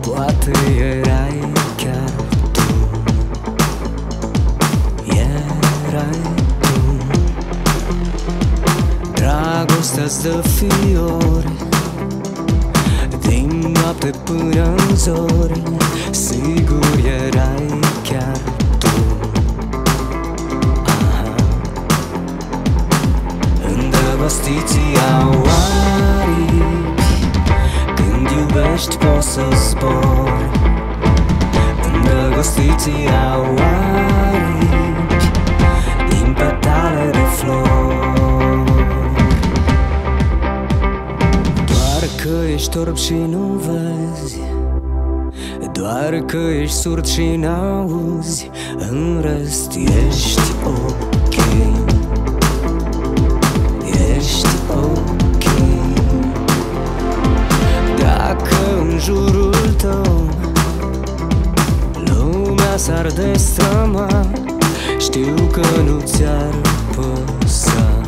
Poate erai chiar tu. Erai tu. Dragostea-ți dă fiori Din noapte până în zori Sigur erai chiar tu iubești poți să zbori Îndrăgostiții au aripi Din petale de flori. Doar că ești orb și nu vezi Doar că ești surd și n-auzi În rest ești s-ar destrăma Știu că nu ți-ar păsa